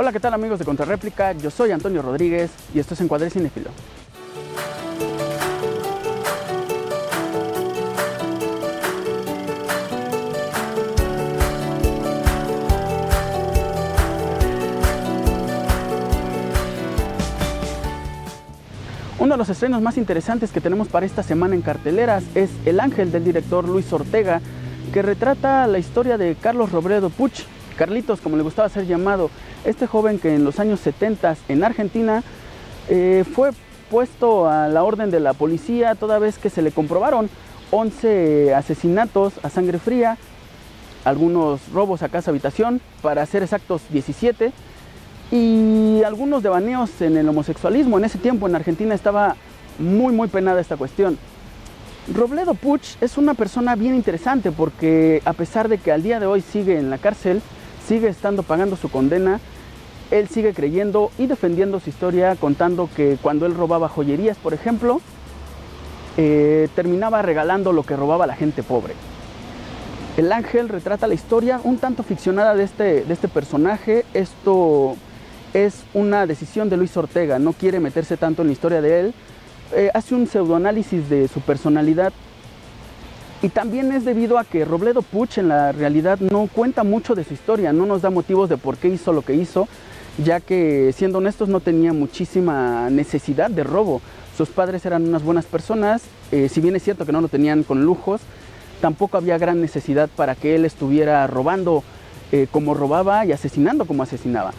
Hola, ¿qué tal amigos de Contrarréplica? Yo soy Antonio Rodríguez y esto es Encuadre Cinefilo. Uno de los estrenos más interesantes que tenemos para esta semana en carteleras es El Ángel del director Luis Ortega, que retrata la historia de Carlos Robredo Puch, Carlitos como le gustaba ser llamado, este joven que en los años 70 en Argentina eh, fue puesto a la orden de la policía toda vez que se le comprobaron 11 asesinatos a sangre fría, algunos robos a casa habitación, para ser exactos 17, y algunos devaneos en el homosexualismo. En ese tiempo en Argentina estaba muy muy penada esta cuestión. Robledo Puch es una persona bien interesante porque a pesar de que al día de hoy sigue en la cárcel, sigue estando pagando su condena, él sigue creyendo y defendiendo su historia contando que cuando él robaba joyerías, por ejemplo, eh, terminaba regalando lo que robaba la gente pobre. El ángel retrata la historia un tanto ficcionada de este, de este personaje. Esto es una decisión de Luis Ortega, no quiere meterse tanto en la historia de él, eh, hace un pseudoanálisis de su personalidad y también es debido a que Robledo Puch en la realidad no cuenta mucho de su historia, no nos da motivos de por qué hizo lo que hizo, ya que siendo honestos no tenía muchísima necesidad de robo. Sus padres eran unas buenas personas, eh, si bien es cierto que no lo tenían con lujos, tampoco había gran necesidad para que él estuviera robando eh, como robaba y asesinando como asesinaba.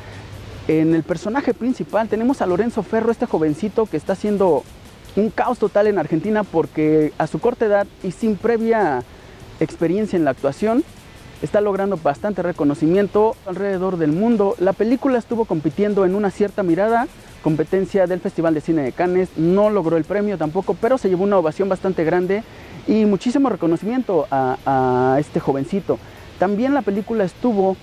En el personaje principal tenemos a Lorenzo Ferro, este jovencito que está haciendo un caos total en Argentina porque a su corta edad y sin previa experiencia en la actuación, está logrando bastante reconocimiento alrededor del mundo. La película estuvo compitiendo en una cierta mirada, competencia del Festival de Cine de Cannes, no logró el premio tampoco, pero se llevó una ovación bastante grande y muchísimo reconocimiento a, a este jovencito. También la película estuvo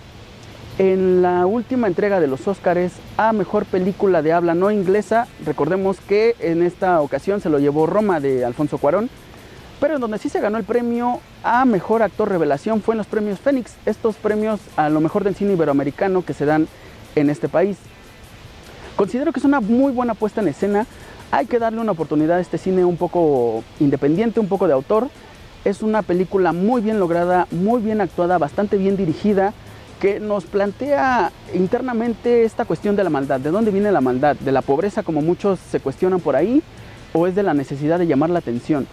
en la última entrega de los Óscares a Mejor Película de Habla No Inglesa. Recordemos que en esta ocasión se lo llevó Roma de Alfonso Cuarón, pero en donde sí se ganó el premio a Mejor Actor Revelación fue en los premios Fénix, estos premios a lo mejor del cine iberoamericano que se dan en este país. Considero que es una muy buena puesta en escena, hay que darle una oportunidad a este cine un poco independiente, un poco de autor. Es una película muy bien lograda, muy bien actuada, bastante bien dirigida que nos plantea internamente esta cuestión de la maldad. ¿De dónde viene la maldad? ¿De la pobreza como muchos se cuestionan por ahí? ¿O es de la necesidad de llamar la atención?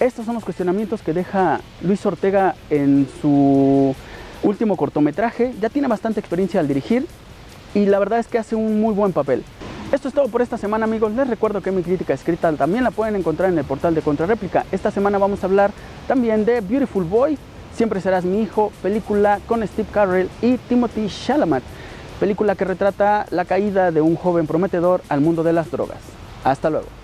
Estos son los cuestionamientos que deja Luis Ortega en su último cortometraje. Ya tiene bastante experiencia al dirigir y la verdad es que hace un muy buen papel. Esto es todo por esta semana amigos, les recuerdo que mi crítica escrita también la pueden encontrar en el portal de Contrarréplica. Esta semana vamos a hablar también de Beautiful Boy, Siempre serás mi hijo, película con Steve Carell y Timothy Chalamet, película que retrata la caída de un joven prometedor al mundo de las drogas. Hasta luego.